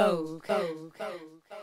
Coke. Coke. Coke.